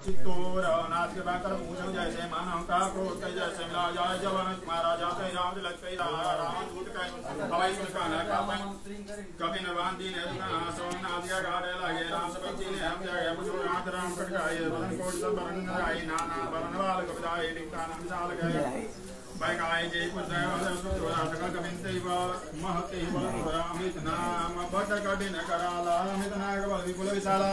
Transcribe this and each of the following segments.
चित्तोर नाथ के बाकर पूछो जैसे मानव का क्रोध कई जैसे मिला जाय जवन महाराजा कई राम तिलक कई राम दूत कई हवाई सुन का कभी नवान दिन है ना सोन आदिया गाड़े लगे, राम सब जी ने हम जाए मुझे नाथ राम कटकाए बदन कोट सब बरन आई नाना बरन वाल कविताए लिखता नाम साल गए। बैगाय जय पुत्र सुरातक कविंते व महते व रामित नाम बट कठिन कराला, अमित नाग बल विपुल विशाला।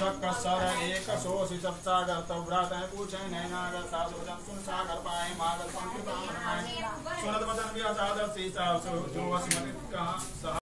सक सर एक सो सप्तागर तव व्रत पूछे नैनागर साधुजन सुन सागर पाए मागर पंक्ति सुनत वचन भी असादर सीता जो असमति कहा